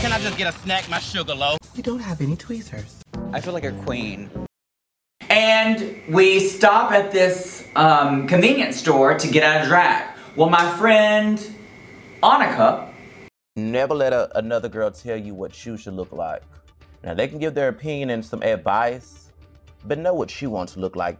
Can I just get a snack, my sugar low? We don't have any tweezers. I feel like a queen. And we stop at this um, convenience store to get out of drag. Well, my friend Annika. Never let a, another girl tell you what you should look like. Now, they can give their opinion and some advice, but know what you want to look like